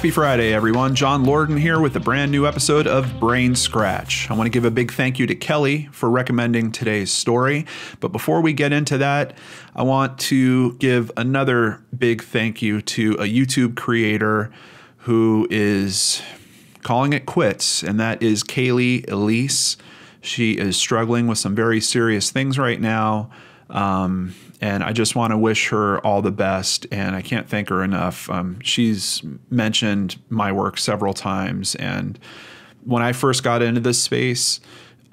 Happy Friday, everyone. John Lordan here with a brand new episode of Brain Scratch. I want to give a big thank you to Kelly for recommending today's story. But before we get into that, I want to give another big thank you to a YouTube creator who is calling it quits, and that is Kaylee Elise. She is struggling with some very serious things right now. Um, and I just want to wish her all the best. And I can't thank her enough. Um, she's mentioned my work several times. And when I first got into this space,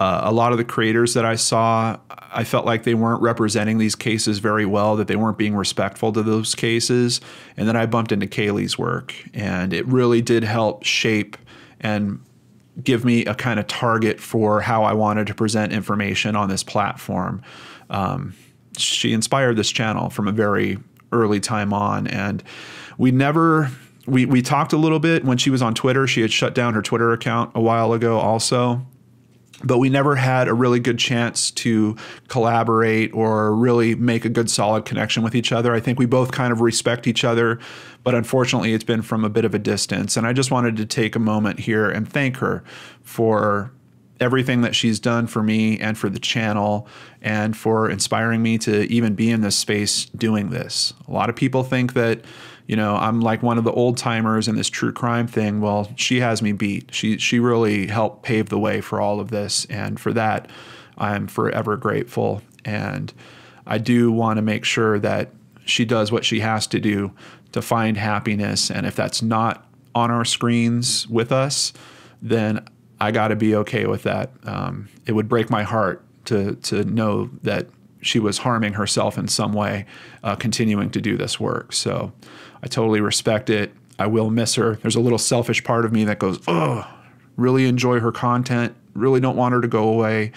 uh, a lot of the creators that I saw, I felt like they weren't representing these cases very well, that they weren't being respectful to those cases. And then I bumped into Kaylee's work, and it really did help shape and give me a kind of target for how I wanted to present information on this platform. Um, she inspired this channel from a very early time on, and we never. We, we talked a little bit when she was on Twitter. She had shut down her Twitter account a while ago, also but we never had a really good chance to collaborate or really make a good solid connection with each other. I think we both kind of respect each other, but unfortunately it's been from a bit of a distance. And I just wanted to take a moment here and thank her for everything that she's done for me and for the channel and for inspiring me to even be in this space doing this. A lot of people think that, you know, I'm like one of the old timers in this true crime thing. Well, she has me beat. She she really helped pave the way for all of this and for that I'm forever grateful and I do want to make sure that she does what she has to do to find happiness and if that's not on our screens with us, then I got to be okay with that. Um, it would break my heart to to know that she was harming herself in some way, uh, continuing to do this work. So I totally respect it. I will miss her. There's a little selfish part of me that goes, oh, really enjoy her content. Really don't want her to go away.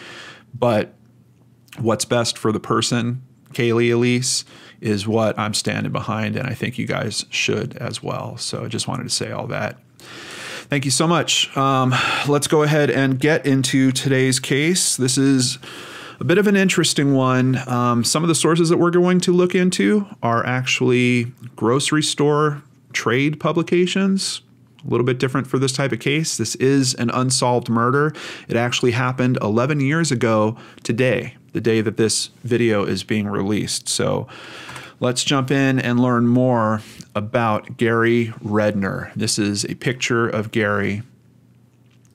But what's best for the person, Kaylee Elise, is what I'm standing behind, and I think you guys should as well. So I just wanted to say all that. Thank you so much. Um, let's go ahead and get into today's case. This is a bit of an interesting one. Um, some of the sources that we're going to look into are actually grocery store trade publications. A little bit different for this type of case. This is an unsolved murder. It actually happened 11 years ago today, the day that this video is being released. So let's jump in and learn more about Gary Redner. This is a picture of Gary.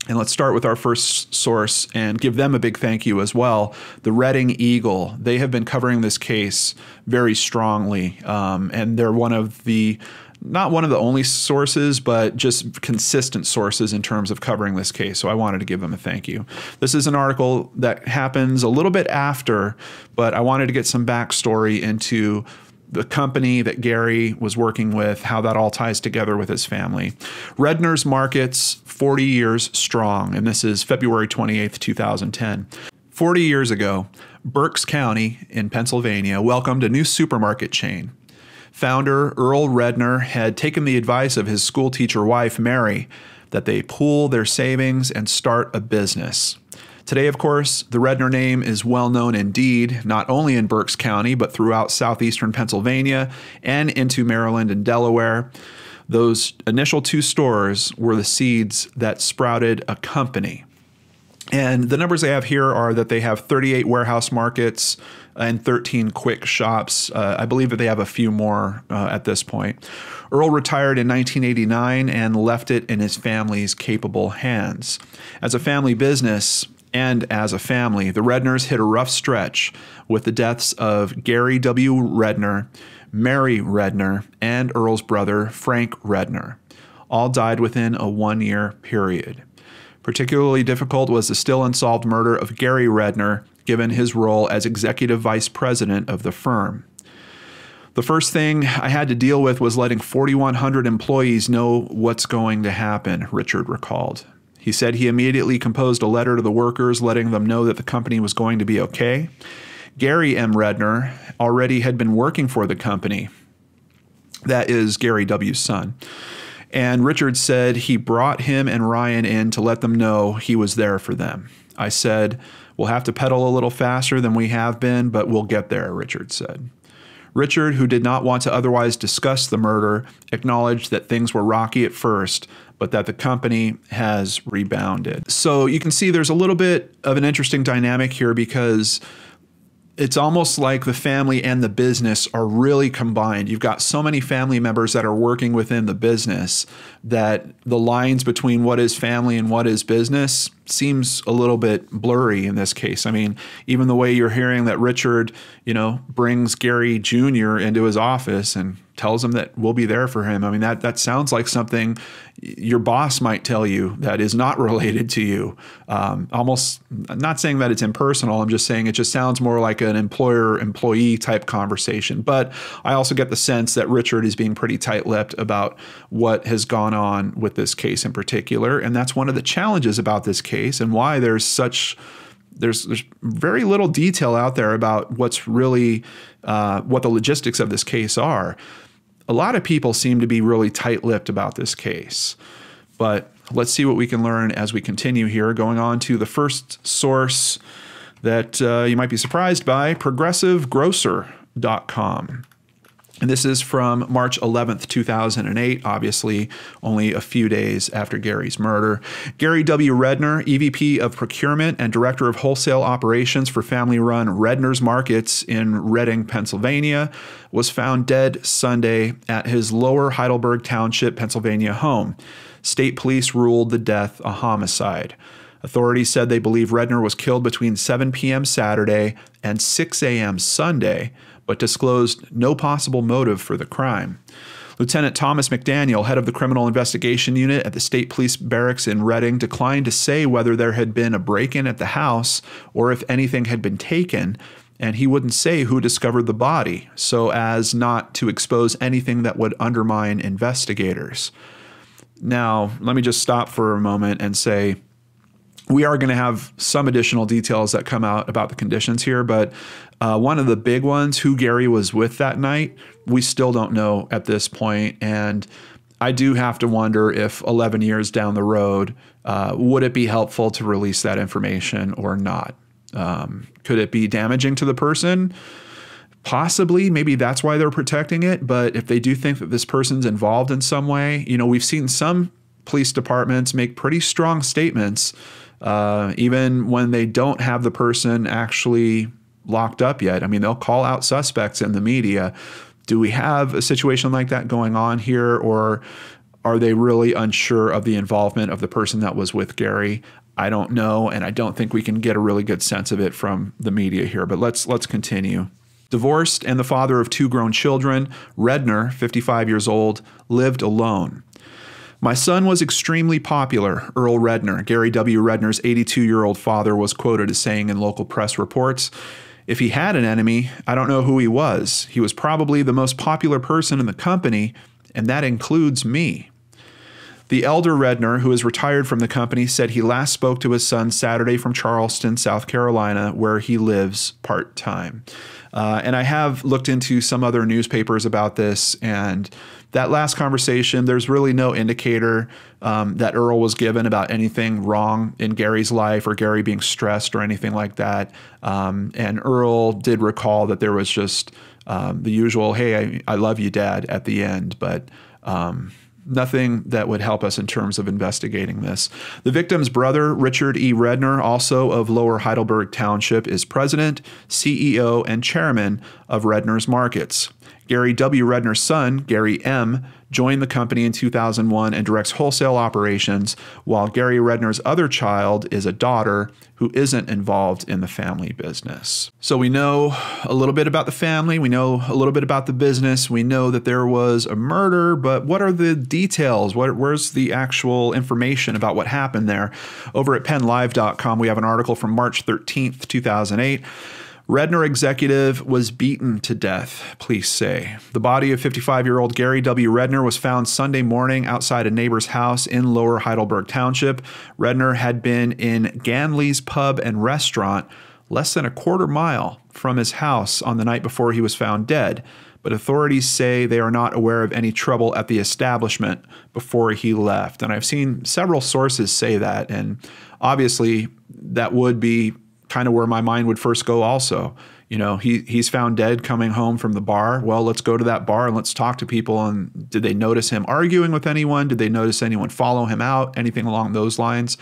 And let's start with our first source and give them a big thank you as well. The Reading Eagle. They have been covering this case very strongly, um, and they're one of the not one of the only sources, but just consistent sources in terms of covering this case. So I wanted to give them a thank you. This is an article that happens a little bit after, but I wanted to get some backstory into the company that Gary was working with, how that all ties together with his family. Redner's Markets, 40 years strong, and this is February 28th, 2010. 40 years ago, Berks County in Pennsylvania welcomed a new supermarket chain. Founder Earl Redner had taken the advice of his schoolteacher wife, Mary, that they pool their savings and start a business. Today, of course, the Redner name is well known indeed, not only in Berks County, but throughout southeastern Pennsylvania and into Maryland and Delaware. Those initial two stores were the seeds that sprouted a company. And the numbers they have here are that they have 38 warehouse markets and 13 quick shops. Uh, I believe that they have a few more uh, at this point. Earl retired in 1989 and left it in his family's capable hands. As a family business, and as a family, the Redners hit a rough stretch with the deaths of Gary W. Redner, Mary Redner, and Earl's brother, Frank Redner. All died within a one year period. Particularly difficult was the still unsolved murder of Gary Redner, given his role as executive vice president of the firm. The first thing I had to deal with was letting 4,100 employees know what's going to happen, Richard recalled. He said he immediately composed a letter to the workers letting them know that the company was going to be okay. Gary M. Redner already had been working for the company. That is Gary W.'s son. And Richard said he brought him and Ryan in to let them know he was there for them. I said, We'll have to pedal a little faster than we have been, but we'll get there, Richard said. Richard, who did not want to otherwise discuss the murder, acknowledged that things were rocky at first, but that the company has rebounded. So you can see there's a little bit of an interesting dynamic here because it's almost like the family and the business are really combined. You've got so many family members that are working within the business that the lines between what is family and what is business seems a little bit blurry in this case. I mean, even the way you're hearing that Richard, you know, brings Gary Jr. into his office and tells him that we'll be there for him. I mean, that that sounds like something your boss might tell you that is not related to you. Um, almost, I'm not saying that it's impersonal. I'm just saying it just sounds more like an employer-employee type conversation. But I also get the sense that Richard is being pretty tight-lipped about what has gone on with this case in particular, and that's one of the challenges about this case and why there's such there's there's very little detail out there about what's really uh, what the logistics of this case are a lot of people seem to be really tight lipped about this case. But let's see what we can learn as we continue here. Going on to the first source that uh, you might be surprised by progressivegrocer.com. And this is from March 11th, 2008, obviously only a few days after Gary's murder. Gary W. Redner, EVP of Procurement and Director of Wholesale Operations for family run Redner's Markets in Reading, Pennsylvania, was found dead Sunday at his lower Heidelberg Township, Pennsylvania home. State police ruled the death a homicide. Authorities said they believe Redner was killed between 7 p.m. Saturday and 6 a.m. Sunday but disclosed no possible motive for the crime. Lieutenant Thomas McDaniel, head of the Criminal Investigation Unit at the State Police Barracks in Reading, declined to say whether there had been a break in at the house or if anything had been taken, and he wouldn't say who discovered the body so as not to expose anything that would undermine investigators. Now, let me just stop for a moment and say we are going to have some additional details that come out about the conditions here, but uh, one of the big ones, who Gary was with that night, we still don't know at this point. And I do have to wonder if 11 years down the road, uh, would it be helpful to release that information or not? Um, could it be damaging to the person? Possibly, maybe that's why they're protecting it. But if they do think that this person's involved in some way, you know, we've seen some police departments make pretty strong statements uh, even when they don't have the person actually locked up yet. I mean, they'll call out suspects in the media. Do we have a situation like that going on here, or are they really unsure of the involvement of the person that was with Gary? I don't know, and I don't think we can get a really good sense of it from the media here. But let's let's continue. Divorced and the father of two grown children, Redner, 55 years old, lived alone. My son was extremely popular, Earl Redner. Gary W. Redner's 82 year old father was quoted as saying in local press reports If he had an enemy, I don't know who he was. He was probably the most popular person in the company, and that includes me. The elder Redner, who is retired from the company, said he last spoke to his son Saturday from Charleston, South Carolina, where he lives part time. Uh, and I have looked into some other newspapers about this, and that last conversation, there's really no indicator um, that Earl was given about anything wrong in Gary's life or Gary being stressed or anything like that. Um, and Earl did recall that there was just um, the usual, hey, I, I, love you, Dad, at the end. But um, nothing that would help us in terms of investigating this. The victim's brother, Richard E. Redner, also of Lower Heidelberg Township, is president, CEO, and chairman of Redner's Markets. Gary W. Redner's son, Gary M., joined the company in 2001 and directs wholesale operations, while Gary Redner's other child is a daughter who isn't involved in the family business. So we know a little bit about the family, we know a little bit about the business, we know that there was a murder, but what are the details? What, where's the actual information about what happened there? Over at pennlive.com, we have an article from March 13th, 2008. Redner executive was beaten to death, police say. The body of 55 year old Gary W. Redner was found Sunday morning outside a neighbor's house in Lower Heidelberg Township. Redner had been in Ganley's Pub and Restaurant less than a quarter mile from his house on the night before he was found dead, but authorities say they are not aware of any trouble at the establishment before he left. And I've seen several sources say that, and obviously that would be kind of where my mind would first go also you know, he he's found dead coming home from the bar. Well, let's go to that bar and let's talk to people. And did they notice him arguing with anyone? Did they notice anyone follow him out? Anything along those lines?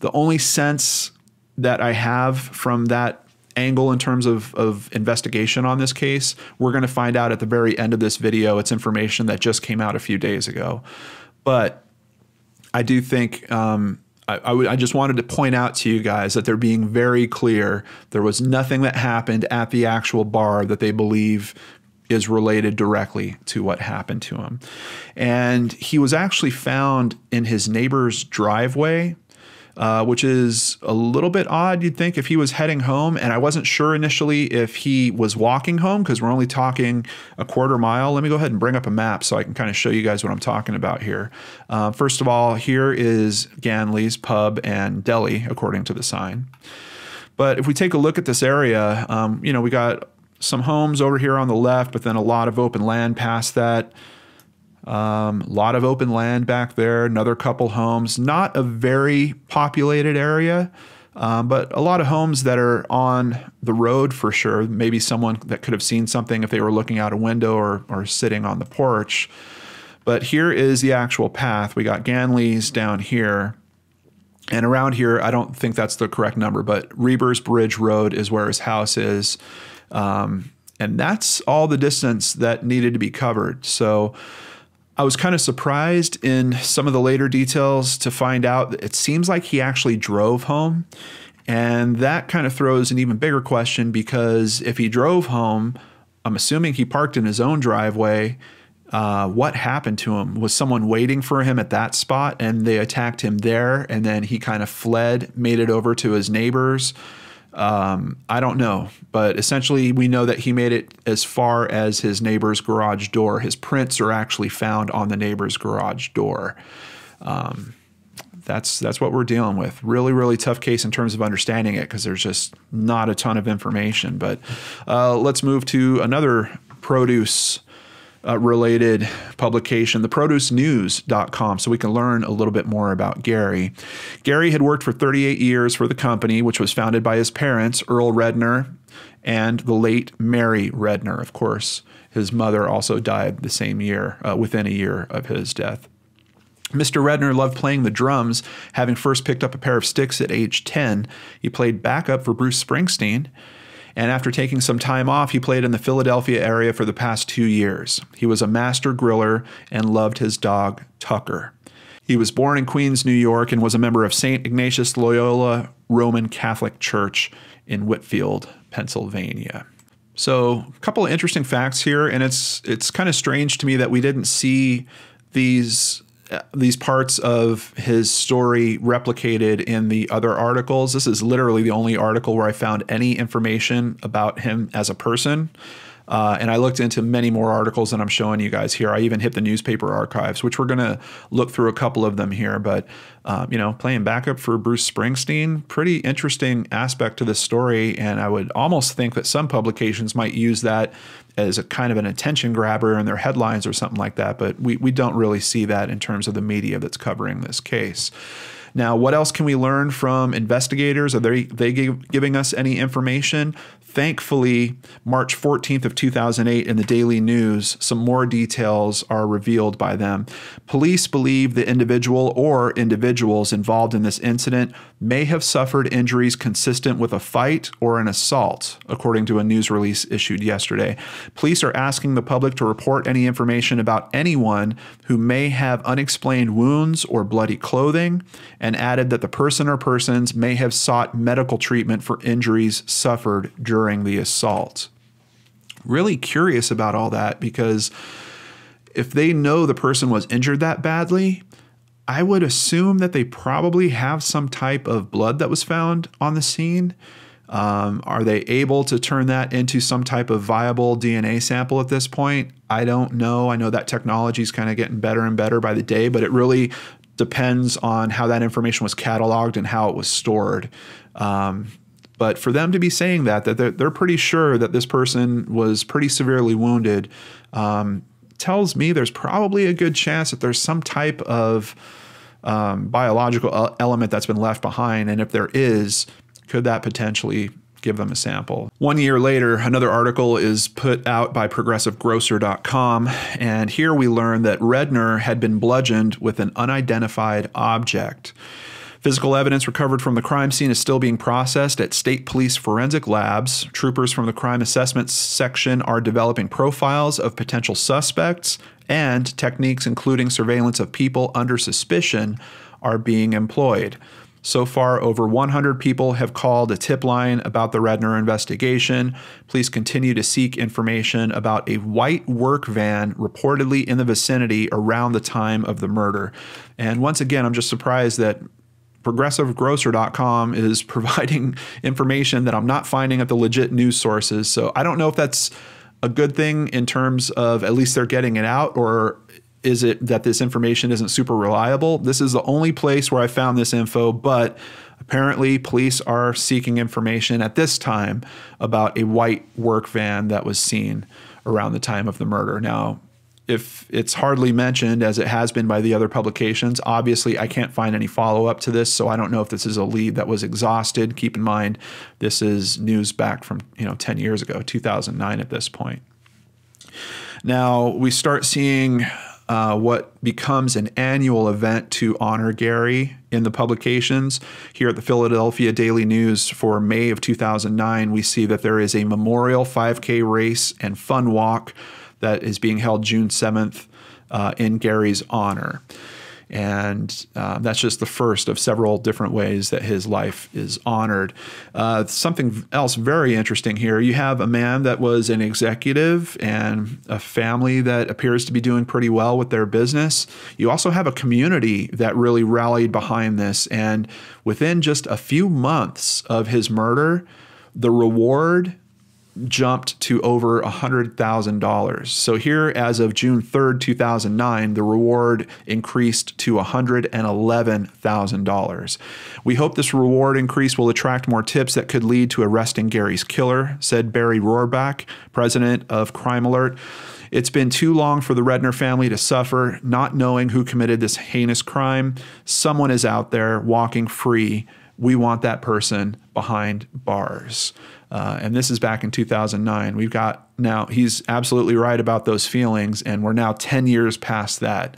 The only sense that I have from that angle in terms of, of investigation on this case, we're going to find out at the very end of this video. It's information that just came out a few days ago. But I do think um, I, I, w- I just wanted to point out to you guys that they're being very clear. There was nothing that happened at the actual bar that they believe is related directly to what happened to him. And he was actually found in his neighbor's driveway uh, which is a little bit odd, you'd think, if he was heading home. And I wasn't sure initially if he was walking home because we're only talking a quarter mile. Let me go ahead and bring up a map so I can kind of show you guys what I'm talking about here. Uh, first of all, here is Ganley's Pub and Deli, according to the sign. But if we take a look at this area, um, you know, we got some homes over here on the left, but then a lot of open land past that. A um, lot of open land back there, another couple homes. Not a very populated area, um, but a lot of homes that are on the road for sure. Maybe someone that could have seen something if they were looking out a window or, or sitting on the porch. But here is the actual path. We got Ganley's down here. And around here, I don't think that's the correct number, but Reber's Bridge Road is where his house is. Um, and that's all the distance that needed to be covered. So, I was kind of surprised in some of the later details to find out that it seems like he actually drove home. And that kind of throws an even bigger question because if he drove home, I'm assuming he parked in his own driveway. Uh, what happened to him? Was someone waiting for him at that spot and they attacked him there and then he kind of fled, made it over to his neighbors? Um, I don't know, but essentially, we know that he made it as far as his neighbor's garage door. His prints are actually found on the neighbor's garage door. Um, that's that's what we're dealing with. Really, really tough case in terms of understanding it because there's just not a ton of information. But uh, let's move to another produce uh, related publication, the theproducenews.com, so we can learn a little bit more about Gary. Gary had worked for 38 years for the company, which was founded by his parents, Earl Redner and the late Mary Redner, of course. His mother also died the same year, uh, within a year of his death. Mr. Redner loved playing the drums, having first picked up a pair of sticks at age 10. He played backup for Bruce Springsteen and after taking some time off, he played in the Philadelphia area for the past two years. He was a master griller and loved his dog, Tucker. He was born in Queens, New York, and was a member of St. Ignatius Loyola Roman Catholic Church in Whitfield, Pennsylvania. So, a couple of interesting facts here, and it's it's kind of strange to me that we didn't see these these parts of his story replicated in the other articles. This is literally the only article where I found any information about him as a person. Uh, and I looked into many more articles than I'm showing you guys here. I even hit the newspaper archives, which we're going to look through a couple of them here. But, uh, you know, playing backup for Bruce Springsteen, pretty interesting aspect to this story. And I would almost think that some publications might use that as a kind of an attention grabber in their headlines or something like that. But we, we don't really see that in terms of the media that's covering this case. Now, what else can we learn from investigators? Are they, they giving us any information? Thankfully, March 14th of 2008 in the Daily News, some more details are revealed by them. Police believe the individual or individuals involved in this incident may have suffered injuries consistent with a fight or an assault, according to a news release issued yesterday. Police are asking the public to report any information about anyone who may have unexplained wounds or bloody clothing, and added that the person or persons may have sought medical treatment for injuries suffered during the assault. Really curious about all that because if they know the person was injured that badly, I would assume that they probably have some type of blood that was found on the scene. Um, are they able to turn that into some type of viable DNA sample at this point? I don't know. I know that technology is kind of getting better and better by the day, but it really depends on how that information was cataloged and how it was stored. Um, but for them to be saying that, that they're, they're pretty sure that this person was pretty severely wounded, um, tells me there's probably a good chance that there's some type of um, biological element that's been left behind. And if there is, could that potentially give them a sample. One year later, another article is put out by progressivegrocer.com, and here we learn that Redner had been bludgeoned with an unidentified object. Physical evidence recovered from the crime scene is still being processed at state police forensic labs. Troopers from the crime assessment section are developing profiles of potential suspects, and techniques including surveillance of people under suspicion are being employed. So far, over 100 people have called a tip line about the Redner investigation. Please continue to seek information about a white work van reportedly in the vicinity around the time of the murder. And once again, I'm just surprised that progressivegrocer.com is providing information that I'm not finding at the legit news sources. So I don't know if that's a good thing in terms of at least they're getting it out or is it that this information isn't super reliable? This is the only place where I found this info, but apparently police are seeking information at this time about a white work van that was seen around the time of the murder. Now, if it's hardly mentioned as it has been by the other publications, obviously I can't find any follow up to this, so I don't know if this is a lead that was exhausted. Keep in mind, this is news back from you know 10 years ago, 2009 at this point. Now we start seeing uh, what becomes an annual event to honor Gary in the publications. Here at the Philadelphia Daily News for May of 2009, we see that there is a memorial 5K race and fun walk that is being held June 7th uh, in Gary's honor. And uh, that's just the first of several different ways that his life is honored. Uh, something else very interesting here you have a man that was an executive and a family that appears to be doing pretty well with their business. You also have a community that really rallied behind this. And within just a few months of his murder, the reward jumped to over $100,000. So here, as of June 3rd, 2009, the reward increased to $111,000. We hope this reward increase will attract more tips that could lead to arresting Gary's killer, said Barry Rohrbach, president of Crime Alert. It's been too long for the Redner family to suffer, not knowing who committed this heinous crime. Someone is out there walking free. We want that person behind bars. Uh, and this is back in 2009. We've got now, he's absolutely right about those feelings. And we're now 10 years past that,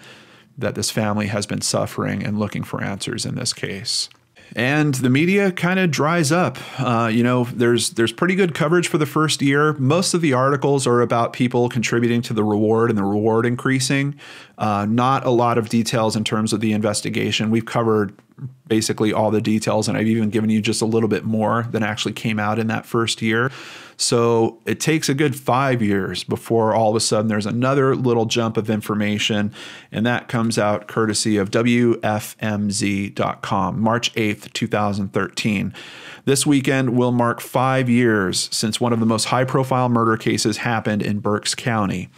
that this family has been suffering and looking for answers in this case and the media kind of dries up. Uh, you know, there's there's pretty good coverage for the first year. Most of the articles are about people contributing to the reward and the reward increasing. Uh, not a lot of details in terms of the investigation. We've covered basically all the details, and I've even given you just a little bit more than actually came out in that first year. So it takes a good five years before all of a sudden there's another little jump of information, and that comes out courtesy of WFMZ.com, March 8th, 2013. This weekend will mark five years since one of the most high profile murder cases happened in Berks County.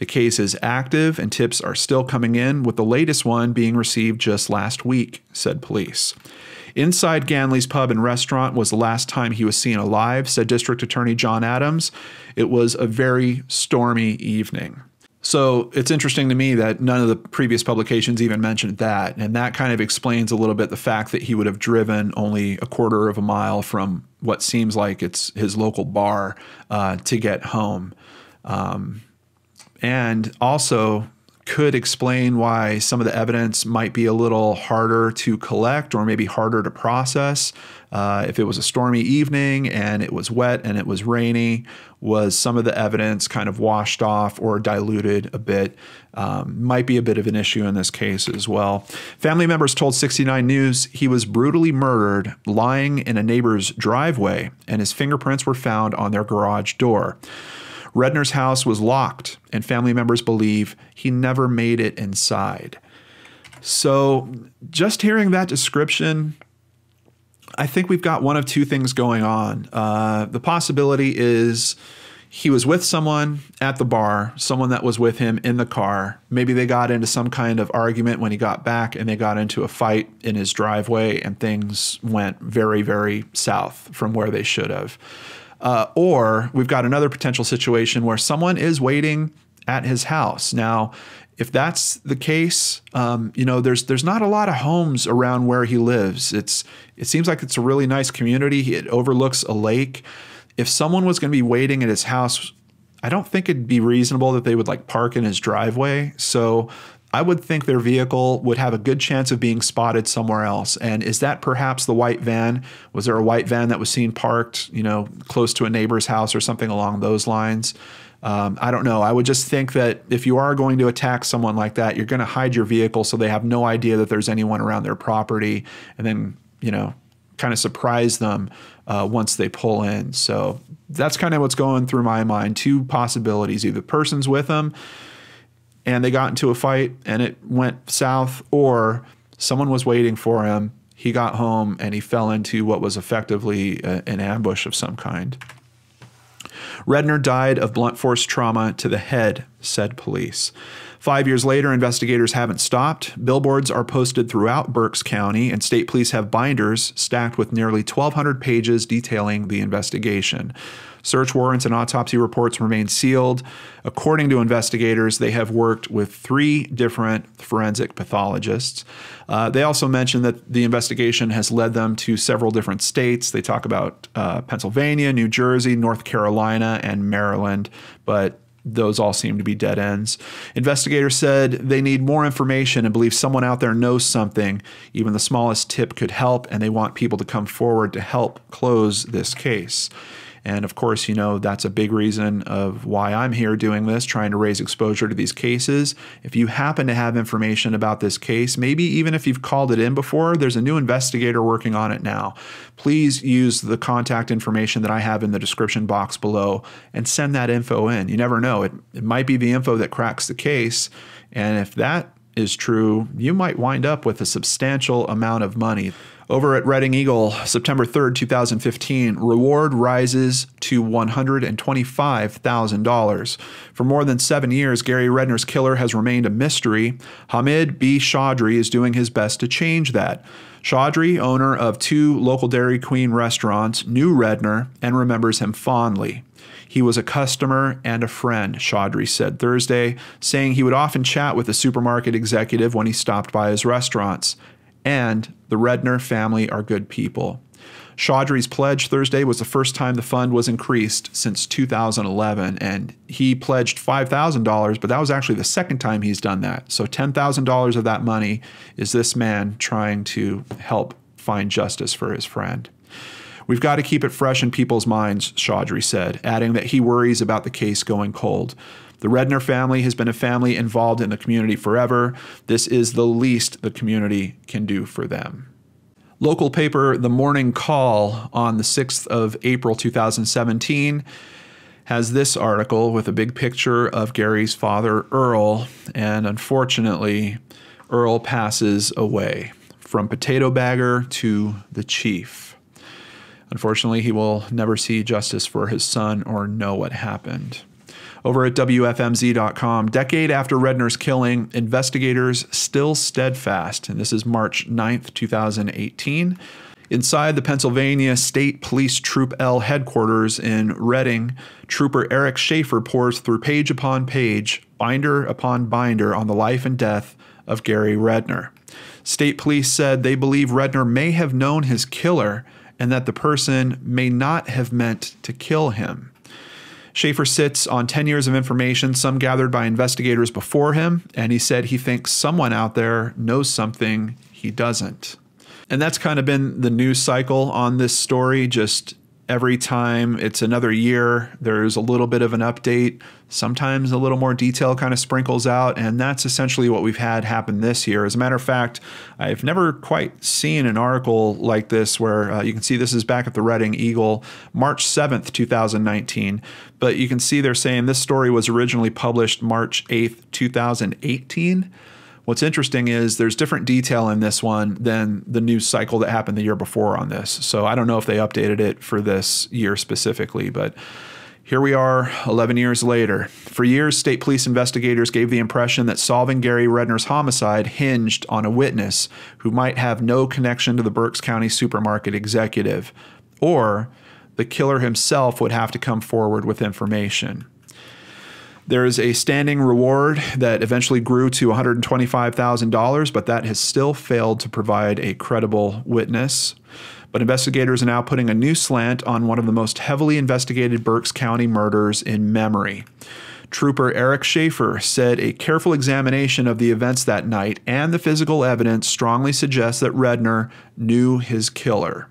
The case is active and tips are still coming in, with the latest one being received just last week, said police. Inside Ganley's pub and restaurant was the last time he was seen alive, said District Attorney John Adams. It was a very stormy evening. So it's interesting to me that none of the previous publications even mentioned that. And that kind of explains a little bit the fact that he would have driven only a quarter of a mile from what seems like it's his local bar uh, to get home. Um, and also could explain why some of the evidence might be a little harder to collect or maybe harder to process. Uh, if it was a stormy evening and it was wet and it was rainy, was some of the evidence kind of washed off or diluted a bit? Um, might be a bit of an issue in this case as well. Family members told 69 News he was brutally murdered lying in a neighbor's driveway and his fingerprints were found on their garage door. Redner's house was locked, and family members believe he never made it inside. So, just hearing that description, I think we've got one of two things going on. Uh, the possibility is he was with someone at the bar, someone that was with him in the car. Maybe they got into some kind of argument when he got back and they got into a fight in his driveway and things went very, very south from where they should have. Uh, or we've got another potential situation where someone is waiting at his house. Now, if that's the case, um, you know, there's there's not a lot of homes around where he lives. It's it seems like it's a really nice community. It overlooks a lake. If someone was going to be waiting at his house, I don't think it'd be reasonable that they would like park in his driveway. So I would think their vehicle would have a good chance of being spotted somewhere else. And is that perhaps the white van? Was there a white van that was seen parked, you know, close to a neighbor's house or something along those lines? Um, I don't know. I would just think that if you are going to attack someone like that, you're going to hide your vehicle so they have no idea that there's anyone around their property, and then you know, kind of surprise them uh, once they pull in. So that's kind of what's going through my mind. Two possibilities: either person's with them, and they got into a fight and it went south, or someone was waiting for him. He got home and he fell into what was effectively a, an ambush of some kind. Redner died of blunt force trauma to the head, said police. Five years later, investigators haven't stopped. Billboards are posted throughout Berks County, and state police have binders stacked with nearly 1,200 pages detailing the investigation. Search warrants and autopsy reports remain sealed. According to investigators, they have worked with three different forensic pathologists. Uh, they also mentioned that the investigation has led them to several different states. They talk about uh, Pennsylvania, New Jersey, North Carolina, and Maryland, but those all seem to be dead ends. Investigators said they need more information and believe someone out there knows something. Even the smallest tip could help, and they want people to come forward to help close this case. And of course, you know, that's a big reason of why I'm here doing this, trying to raise exposure to these cases. If you happen to have information about this case, maybe even if you've called it in before, there's a new investigator working on it now. Please use the contact information that I have in the description box below and send that info in. You never know, it, it might be the info that cracks the case. And if that is true, you might wind up with a substantial amount of money. Over at Reading Eagle, September 3rd, 2015, reward rises to $125,000. For more than seven years, Gary Redner's killer has remained a mystery. Hamid B. Chaudhry is doing his best to change that. Chaudhry, owner of two local Dairy Queen restaurants, knew Redner and remembers him fondly. He was a customer and a friend, Chaudhry said Thursday, saying he would often chat with the supermarket executive when he stopped by his restaurants and the Redner family are good people. Chaudhry's pledge Thursday was the first time the fund was increased since 2011, and he pledged $5,000, but that was actually the second time he's done that. So $10,000 of that money is this man trying to help find justice for his friend. We've got to keep it fresh in people's minds, Chaudhry said, adding that he worries about the case going cold. The Redner family has been a family involved in the community forever. This is the least the community can do for them. Local paper The Morning Call on the 6th of April 2017 has this article with a big picture of Gary's father, Earl, and unfortunately, Earl passes away from potato bagger to the chief. Unfortunately, he will never see justice for his son or know what happened. Over at WFMZ.com, decade after Redner's killing, investigators still steadfast. And this is March 9th, 2018. Inside the Pennsylvania State Police Troop L headquarters in Reading, Trooper Eric Schaefer pours through page upon page, binder upon binder on the life and death of Gary Redner. State police said they believe Redner may have known his killer and that the person may not have meant to kill him. Schaefer sits on 10 years of information, some gathered by investigators before him, and he said he thinks someone out there knows something he doesn't. And that's kind of been the news cycle on this story, just every time it's another year, there's a little bit of an update. Sometimes a little more detail kind of sprinkles out, and that's essentially what we've had happen this year. As a matter of fact, I've never quite seen an article like this where uh, you can see this is back at the Reading Eagle, March 7th, 2019. But you can see they're saying this story was originally published March 8th, 2018. What's interesting is there's different detail in this one than the news cycle that happened the year before on this. So I don't know if they updated it for this year specifically, but here we are 11 years later. For years, state police investigators gave the impression that solving Gary Redner's homicide hinged on a witness who might have no connection to the Berks County supermarket executive, or the killer himself would have to come forward with information. There is a standing reward that eventually grew to $125,000, but that has still failed to provide a credible witness. But investigators are now putting a new slant on one of the most heavily investigated Berks County murders in memory. Trooper Eric Schaefer said a careful examination of the events that night and the physical evidence strongly suggests that Redner knew his killer.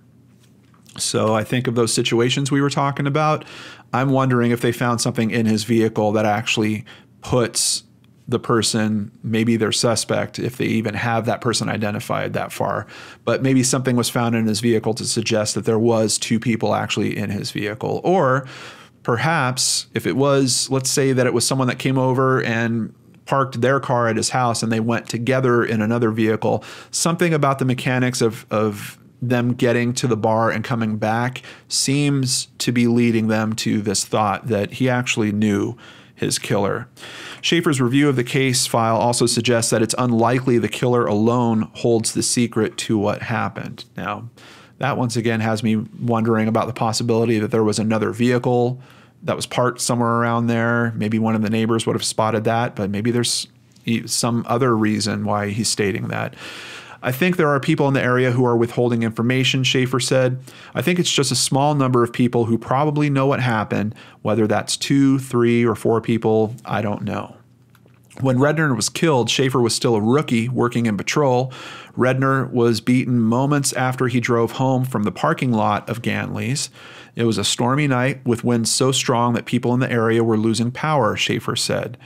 So I think of those situations we were talking about. I'm wondering if they found something in his vehicle that actually puts the person, maybe their suspect, if they even have that person identified that far. But maybe something was found in his vehicle to suggest that there was two people actually in his vehicle. Or perhaps if it was, let's say that it was someone that came over and parked their car at his house and they went together in another vehicle, something about the mechanics of, of them getting to the bar and coming back seems to be leading them to this thought that he actually knew his killer. Schaefer's review of the case file also suggests that it's unlikely the killer alone holds the secret to what happened. Now, that once again has me wondering about the possibility that there was another vehicle that was parked somewhere around there. Maybe one of the neighbors would have spotted that, but maybe there's some other reason why he's stating that. I think there are people in the area who are withholding information, Schaefer said. I think it's just a small number of people who probably know what happened. Whether that's two, three, or four people, I don't know. When Redner was killed, Schaefer was still a rookie working in patrol. Redner was beaten moments after he drove home from the parking lot of Ganley's. It was a stormy night with winds so strong that people in the area were losing power, Schaefer said.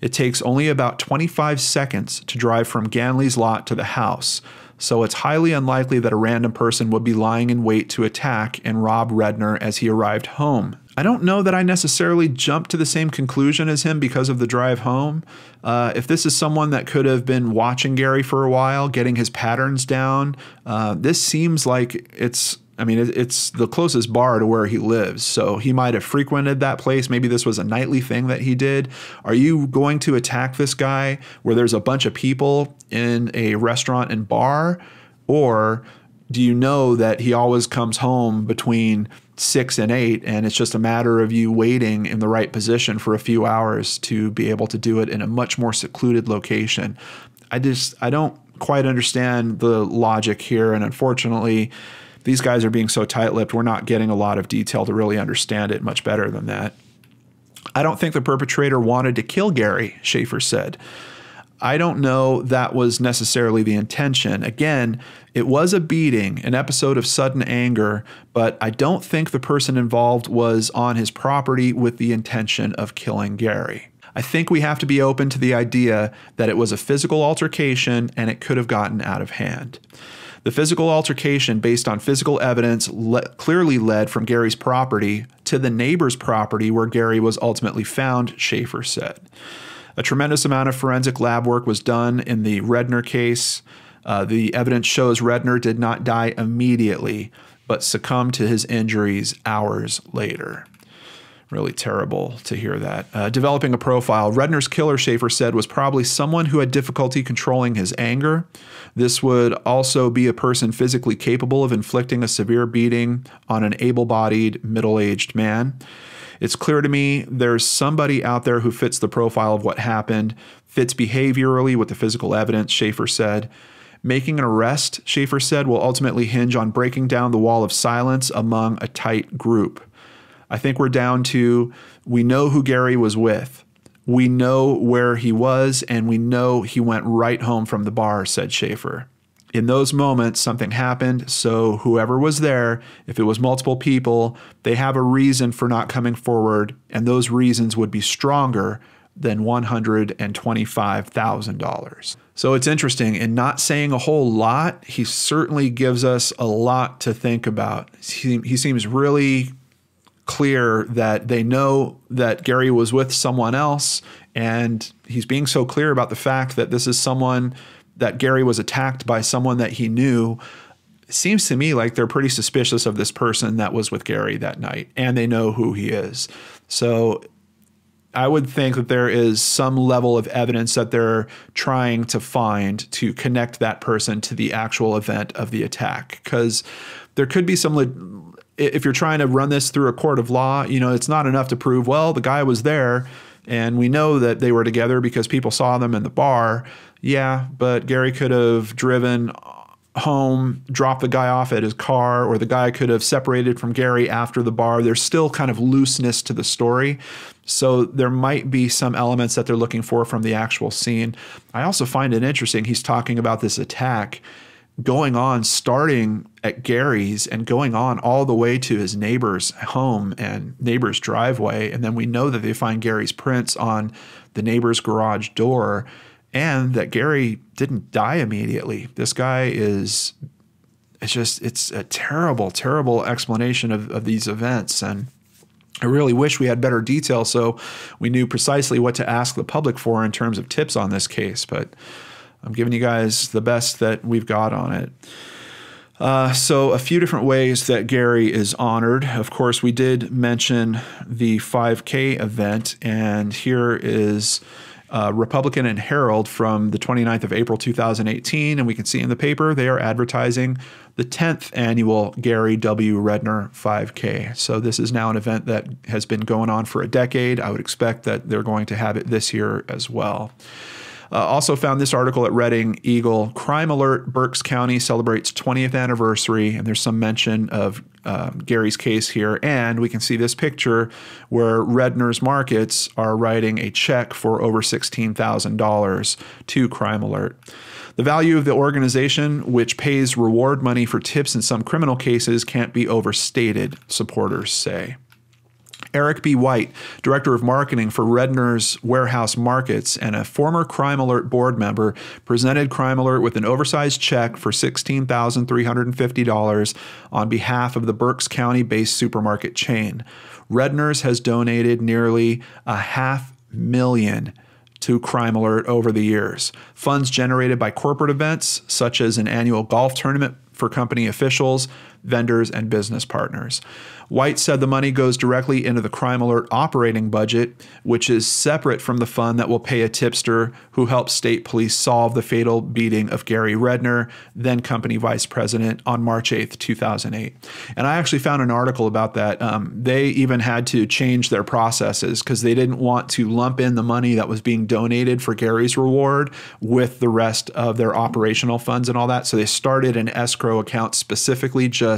It takes only about 25 seconds to drive from Ganley's lot to the house, so it's highly unlikely that a random person would be lying in wait to attack and rob Redner as he arrived home. I don't know that I necessarily jumped to the same conclusion as him because of the drive home. Uh, if this is someone that could have been watching Gary for a while, getting his patterns down, uh, this seems like it's I mean, it's the closest bar to where he lives. So he might have frequented that place. Maybe this was a nightly thing that he did. Are you going to attack this guy where there's a bunch of people in a restaurant and bar? Or do you know that he always comes home between six and eight, and it's just a matter of you waiting in the right position for a few hours to be able to do it in a much more secluded location? I just, I don't quite understand the logic here. And unfortunately, these guys are being so tight lipped, we're not getting a lot of detail to really understand it much better than that. I don't think the perpetrator wanted to kill Gary, Schaefer said. I don't know that was necessarily the intention. Again, it was a beating, an episode of sudden anger, but I don't think the person involved was on his property with the intention of killing Gary. I think we have to be open to the idea that it was a physical altercation and it could have gotten out of hand. The physical altercation, based on physical evidence, le- clearly led from Gary's property to the neighbor's property where Gary was ultimately found, Schaefer said. A tremendous amount of forensic lab work was done in the Redner case. Uh, the evidence shows Redner did not die immediately, but succumbed to his injuries hours later. Really terrible to hear that. Uh, developing a profile, Redner's killer, Schaefer said, was probably someone who had difficulty controlling his anger. This would also be a person physically capable of inflicting a severe beating on an able bodied, middle aged man. It's clear to me there's somebody out there who fits the profile of what happened, fits behaviorally with the physical evidence, Schaefer said. Making an arrest, Schaefer said, will ultimately hinge on breaking down the wall of silence among a tight group. I think we're down to we know who Gary was with. We know where he was, and we know he went right home from the bar, said Schaefer. In those moments, something happened, so whoever was there, if it was multiple people, they have a reason for not coming forward, and those reasons would be stronger than $125,000. So it's interesting. In not saying a whole lot, he certainly gives us a lot to think about. He, he seems really clear that they know that Gary was with someone else, and he's being so clear about the fact that this is someone that Gary was attacked by someone that he knew. It seems to me like they're pretty suspicious of this person that was with Gary that night, and they know who he is. So I would think that there is some level of evidence that they're trying to find to connect that person to the actual event of the attack. Because there could be some if you're trying to run this through a court of law, you know, it's not enough to prove, well, the guy was there. And we know that they were together because people saw them in the bar. Yeah, but Gary could have driven home, dropped the guy off at his car, or the guy could have separated from Gary after the bar. There's still kind of looseness to the story. So there might be some elements that they're looking for from the actual scene. I also find it interesting. He's talking about this attack going on, starting at Gary's and going on all the way to his neighbor's home and neighbor's driveway. And then we know that they find Gary's prints on the neighbor's garage door and that Gary didn't die immediately. This guy is, it's just, it's a terrible, terrible explanation of, of these events. And I really wish we had better detail so we knew precisely what to ask the public for in terms of tips on this case. But I'm giving you guys the best that we've got on it. Uh, so, a few different ways that Gary is honored. Of course, we did mention the 5K event, and here is uh, Republican and Herald from the 29th of April 2018. And we can see in the paper they are advertising the 10th annual Gary W. Redner 5K. So this is now an event that has been going on for a decade. I would expect that they're going to have it this year as well. Uh, also found this article at Reading Eagle. Crime Alert Berks County celebrates 20th anniversary, and there's some mention of uh, Gary's case here. And we can see this picture where Redner's Markets are writing a check for over $16,000 to Crime Alert. The value of the organization, which pays reward money for tips in some criminal cases, can't be overstated, supporters say. Eric B. White, Director of Marketing for Redner's Warehouse Markets and a former Crime Alert board member, presented Crime Alert with an oversized check for $16,350 on behalf of the Berks County based supermarket chain. Redner's has donated nearly a half million to Crime Alert over the years. Funds generated by corporate events, such as an annual golf tournament for company officials, vendors, and business partners. White said the money goes directly into the Crime Alert operating budget, which is separate from the fund that will pay a tipster who helped state police solve the fatal beating of Gary Redner, then company vice president, on March 8th, 2008. And I actually found an article about that. Um, they even had to change their processes because they didn't want to lump in the money that was being donated for Gary's reward with the rest of their operational funds and all that. So they started an escrow account specifically just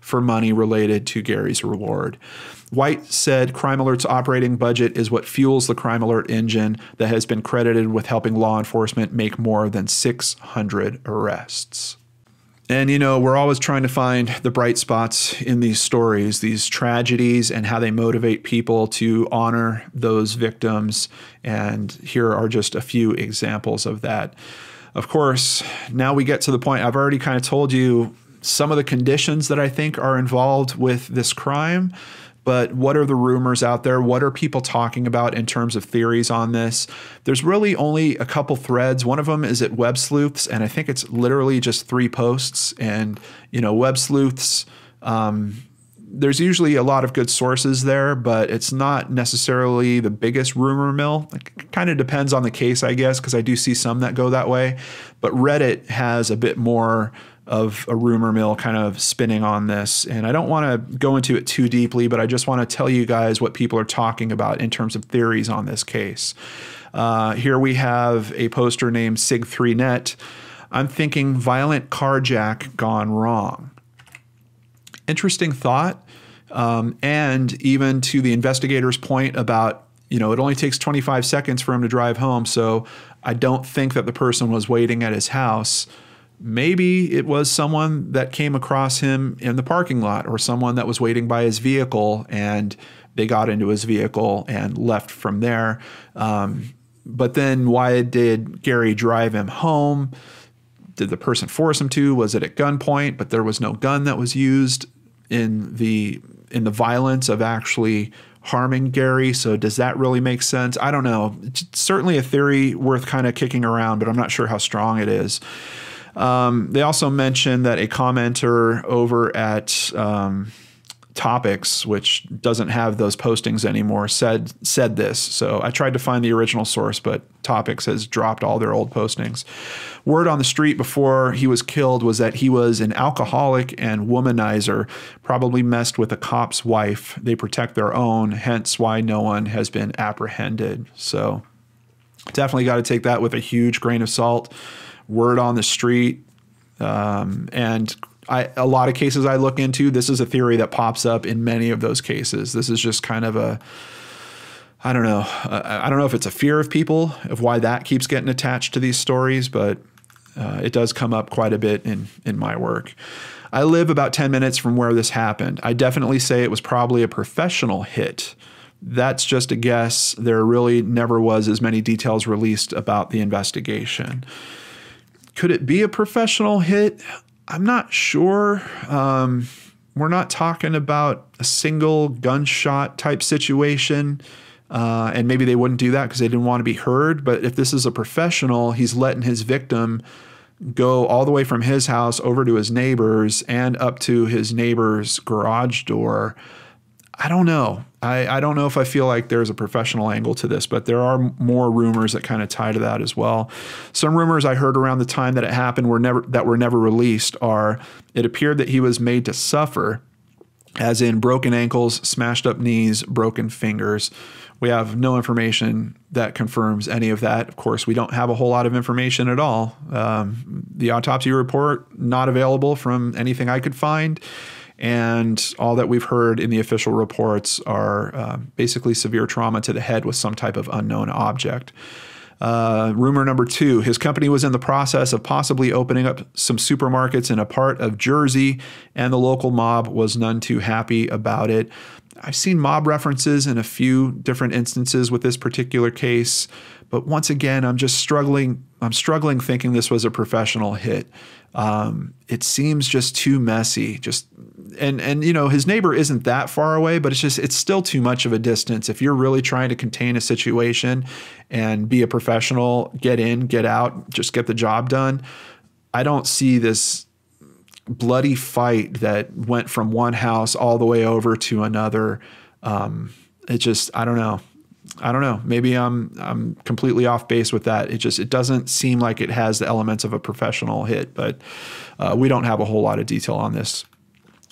for money related to Gary's reward. White said Crime Alert's operating budget is what fuels the Crime Alert engine that has been credited with helping law enforcement make more than 600 arrests. And, you know, we're always trying to find the bright spots in these stories, these tragedies, and how they motivate people to honor those victims. And here are just a few examples of that. Of course, now we get to the point I've already kind of told you some of the conditions that I think are involved with this crime. But what are the rumors out there? What are people talking about in terms of theories on this? There's really only a couple threads. One of them is at Web Sleuths, and I think it's literally just three posts. And, you know, Web Sleuths, um, there's usually a lot of good sources there, but it's not necessarily the biggest rumor mill. It kind of depends on the case, I guess, because I do see some that go that way. But Reddit has a bit more of a rumor mill kind of spinning on this. And I don't want to go into it too deeply, but I just want to tell you guys what people are talking about in terms of theories on this case. Uh, here we have a poster named Sig3Net. I'm thinking violent carjack gone wrong. Interesting thought. Um, and even to the investigator's point about, you know, it only takes 25 seconds for him to drive home. So I don't think that the person was waiting at his house Maybe it was someone that came across him in the parking lot or someone that was waiting by his vehicle and they got into his vehicle and left from there. Um, but then why did Gary drive him home? Did the person force him to? Was it at gunpoint? But there was no gun that was used in the in the violence of actually harming Gary. So does that really make sense? I don't know. It's certainly a theory worth kind of kicking around, but I'm not sure how strong it is. Um, they also mentioned that a commenter over at um, Topix, which doesn't have those postings anymore, said said this. So I tried to find the original source, but Topix has dropped all their old postings. Word on the street before he was killed was that he was an alcoholic and womanizer, probably messed with a cop's wife. They protect their own, hence why no one has been apprehended. So definitely got to take that with a huge grain of salt. Word on the street, um, and I, a lot of cases I look into, this is a theory that pops up in many of those cases. This is just kind of a, I don't know, I don't know if it's a fear of people of why that keeps getting attached to these stories, but uh, it does come up quite a bit in in my work. I live about 10 minutes from where this happened. I definitely say it was probably a professional hit. That's just a guess. There really never was as many details released about the investigation. Could it be a professional hit? I'm not sure. Um, we're not talking about a single gunshot type situation. Uh, and maybe they wouldn't do that because they didn't want to be heard. But if this is a professional, he's letting his victim go all the way from his house over to his neighbor's and up to his neighbor's garage door. I don't know. I, I don't know if I feel like there's a professional angle to this, but there are more rumors that kind of tie to that as well. Some rumors I heard around the time that it happened were never that were never released are it appeared that he was made to suffer, as in broken ankles, smashed up knees, broken fingers. We have no information that confirms any of that. Of course, we don't have a whole lot of information at all. Um, the autopsy report not available from anything I could find and all that we've heard in the official reports are uh, basically severe trauma to the head with some type of unknown object. Uh, rumor number two his company was in the process of possibly opening up some supermarkets in a part of Jersey, and the local mob was none too happy about it. I've seen mob references in a few different instances with this particular case, but once again, I'm just struggling. I'm struggling thinking this was a professional hit. Um, it seems just too messy. Just and and you know his neighbor isn't that far away, but it's just it's still too much of a distance. If you're really trying to contain a situation and be a professional, get in, get out, just get the job done. I don't see this bloody fight that went from one house all the way over to another. Um, it just I don't know. I don't know. Maybe I'm I'm completely off base with that. It just it doesn't seem like it has the elements of a professional hit, but uh, we don't have a whole lot of detail on this.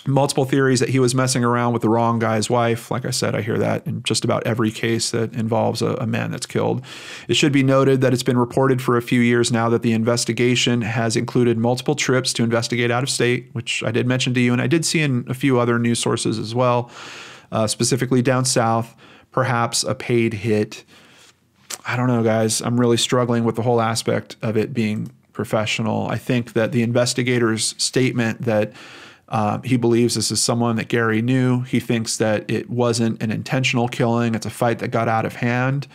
Multiple theories that he was messing around with the wrong guy's wife. Like I said, I hear that in just about every case that involves a, a man that's killed. It should be noted that it's been reported for a few years now that the investigation has included multiple trips to investigate out of state, which I did mention to you, and I did see in a few other news sources as well, uh, specifically down south perhaps a paid hit. I don't know, guys. I'm really struggling with the whole aspect of it being professional. I think that the investigator's statement that uh, he believes this is someone that Gary knew. He thinks that it wasn't an intentional killing. It's a fight that got out of hand.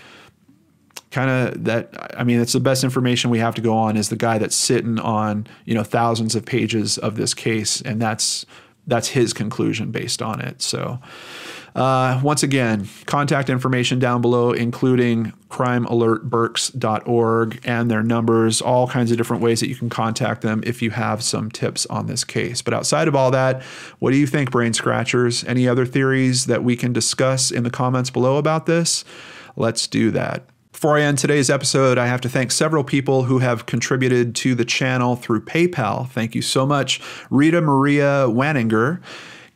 Kind of that. I mean, it's the best information we have to go on. Is the guy that's sitting on you know thousands of pages of this case, and that's that's his conclusion based on it. So. Uh, once again, contact information down below, including crimealertberks.org and their numbers, all kinds of different ways that you can contact them if you have some tips on this case. But outside of all that, what do you think, brain scratchers? Any other theories that we can discuss in the comments below about this? Let's do that. Before I end today's episode, I have to thank several people who have contributed to the channel through PayPal. Thank you so much. Rita Maria Wanninger.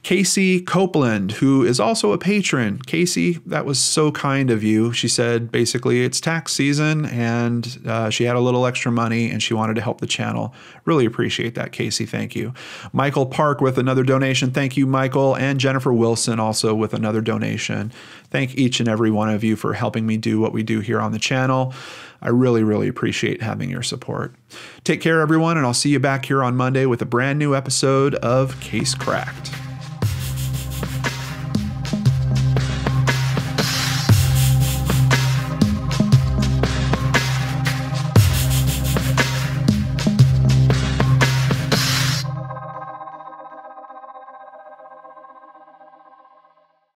Casey Copeland, who is also a patron. Casey, that was so kind of you. She said basically it's tax season and uh, she had a little extra money and she wanted to help the channel. Really appreciate that, Casey. Thank you. Michael Park with another donation. Thank you, Michael. And Jennifer Wilson also with another donation. Thank each and every one of you for helping me do what we do here on the channel. I really, really appreciate having your support. Take care, everyone, and I'll see you back here on Monday with a brand new episode of Case Cracked.